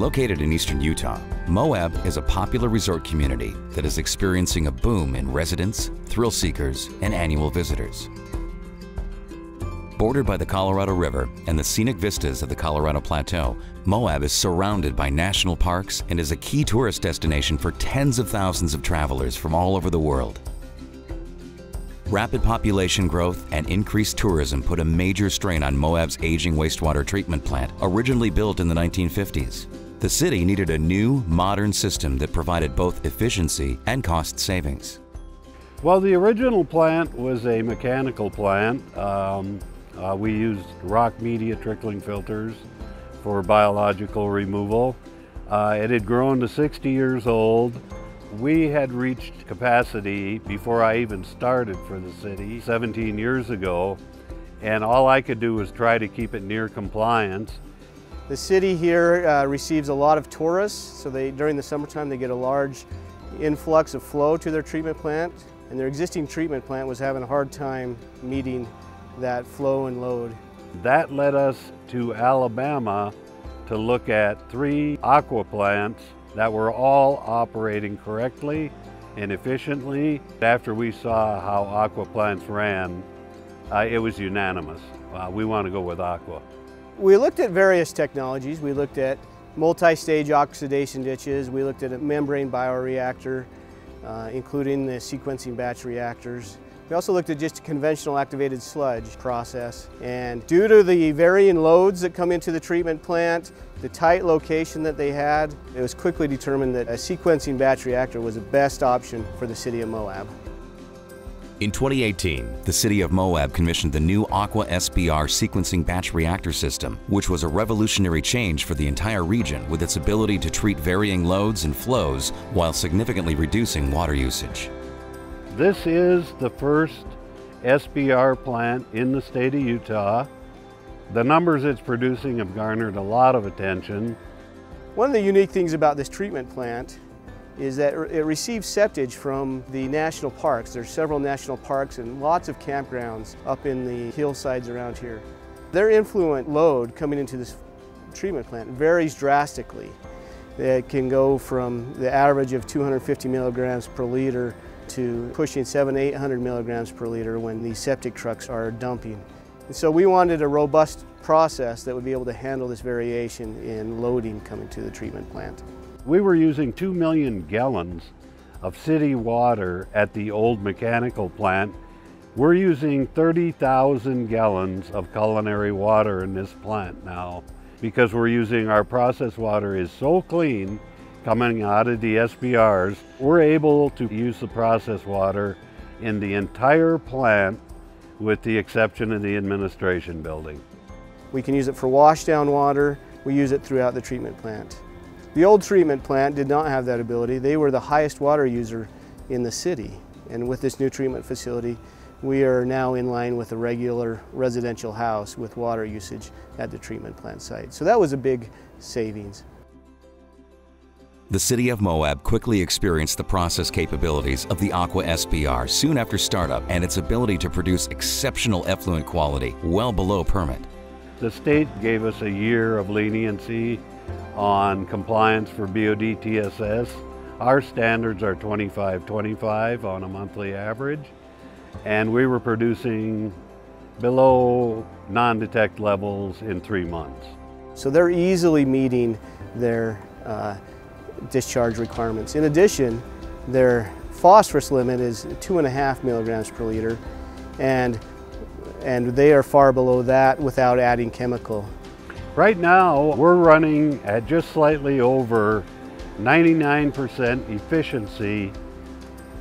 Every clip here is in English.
Located in eastern Utah, Moab is a popular resort community that is experiencing a boom in residents, thrill seekers, and annual visitors. Bordered by the Colorado River and the scenic vistas of the Colorado Plateau, Moab is surrounded by national parks and is a key tourist destination for tens of thousands of travelers from all over the world. Rapid population growth and increased tourism put a major strain on Moab's aging wastewater treatment plant, originally built in the 1950s. The city needed a new, modern system that provided both efficiency and cost savings. Well, the original plant was a mechanical plant. Um, uh, we used rock media trickling filters for biological removal. Uh, it had grown to 60 years old. We had reached capacity before I even started for the city 17 years ago, and all I could do was try to keep it near compliance. The city here uh, receives a lot of tourists, so they, during the summertime they get a large influx of flow to their treatment plant, and their existing treatment plant was having a hard time meeting that flow and load. That led us to Alabama to look at three aqua plants that were all operating correctly and efficiently. After we saw how aqua plants ran, uh, it was unanimous. Uh, we want to go with aqua. We looked at various technologies. We looked at multi-stage oxidation ditches. We looked at a membrane bioreactor, uh, including the sequencing batch reactors. We also looked at just a conventional activated sludge process. And due to the varying loads that come into the treatment plant, the tight location that they had, it was quickly determined that a sequencing batch reactor was the best option for the city of Moab. In 2018, the city of Moab commissioned the new Aqua SBR sequencing batch reactor system, which was a revolutionary change for the entire region with its ability to treat varying loads and flows while significantly reducing water usage. This is the first SBR plant in the state of Utah. The numbers it's producing have garnered a lot of attention. One of the unique things about this treatment plant is that it receives septage from the national parks. There's several national parks and lots of campgrounds up in the hillsides around here. Their influent load coming into this treatment plant varies drastically. It can go from the average of 250 milligrams per liter to pushing 700, 800 milligrams per liter when these septic trucks are dumping. And so we wanted a robust process that would be able to handle this variation in loading coming to the treatment plant. We were using 2 million gallons of city water at the old mechanical plant. We're using 30,000 gallons of culinary water in this plant now because we're using our process water is so clean coming out of the SBRs. We're able to use the process water in the entire plant with the exception of the administration building. We can use it for washdown water. We use it throughout the treatment plant. The old treatment plant did not have that ability. They were the highest water user in the city. And with this new treatment facility, we are now in line with a regular residential house with water usage at the treatment plant site. So that was a big savings. The city of Moab quickly experienced the process capabilities of the Aqua SBR soon after startup and its ability to produce exceptional effluent quality well below permit. The state gave us a year of leniency on compliance for BOD TSS. Our standards are 25-25 on a monthly average, and we were producing below non-detect levels in three months. So they're easily meeting their uh, discharge requirements. In addition, their phosphorus limit is two and a half milligrams per liter, and, and they are far below that without adding chemical Right now, we're running at just slightly over 99% efficiency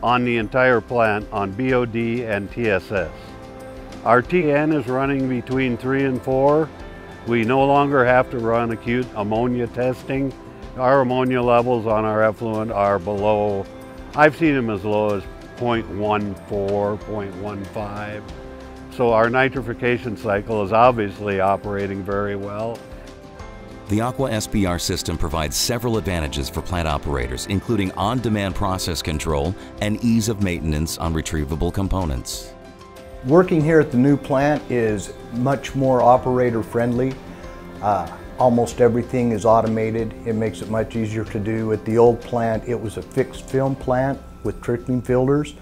on the entire plant on BOD and TSS. Our TN is running between three and four. We no longer have to run acute ammonia testing. Our ammonia levels on our effluent are below, I've seen them as low as 0.14, 0.15. So our nitrification cycle is obviously operating very well. The Aqua SBR system provides several advantages for plant operators, including on-demand process control and ease of maintenance on retrievable components. Working here at the new plant is much more operator friendly. Uh, Almost everything is automated. It makes it much easier to do. At the old plant, it was a fixed film plant with trickling filters.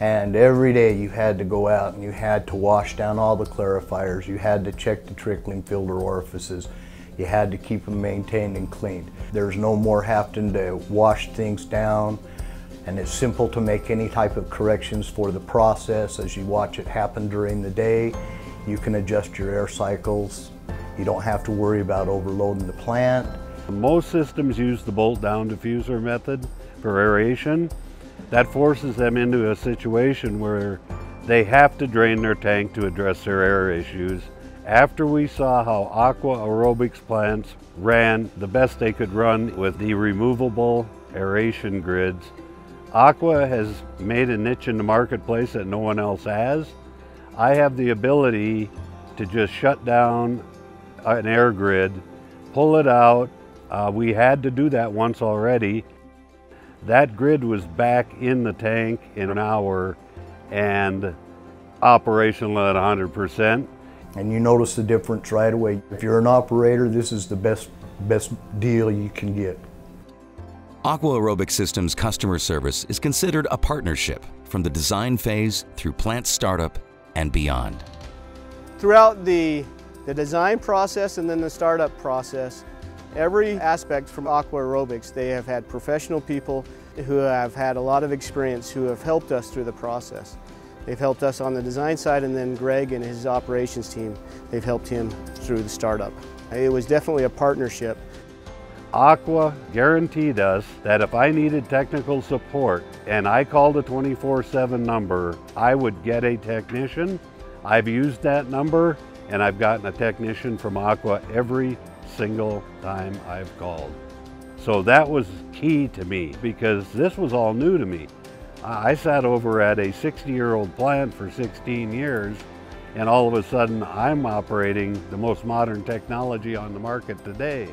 And every day you had to go out and you had to wash down all the clarifiers. You had to check the trickling filter orifices. You had to keep them maintained and cleaned. There's no more having to wash things down and it's simple to make any type of corrections for the process as you watch it happen during the day. You can adjust your air cycles. You don't have to worry about overloading the plant. Most systems use the bolt down diffuser method for aeration. That forces them into a situation where they have to drain their tank to address their air issues after we saw how aqua aerobics plants ran the best they could run with the removable aeration grids, Aqua has made a niche in the marketplace that no one else has. I have the ability to just shut down an air grid, pull it out. Uh, we had to do that once already. That grid was back in the tank in an hour and operational at 100% and you notice the difference right away. If you're an operator, this is the best, best deal you can get. Aqua Aerobic Systems customer service is considered a partnership from the design phase through plant startup and beyond. Throughout the, the design process and then the startup process, every aspect from Aqua Aerobics, they have had professional people who have had a lot of experience who have helped us through the process. They've helped us on the design side and then Greg and his operations team, they've helped him through the startup. It was definitely a partnership. Aqua guaranteed us that if I needed technical support and I called a 24-7 number, I would get a technician. I've used that number and I've gotten a technician from Aqua every single time I've called. So that was key to me because this was all new to me. I sat over at a 60 year old plant for 16 years and all of a sudden I'm operating the most modern technology on the market today.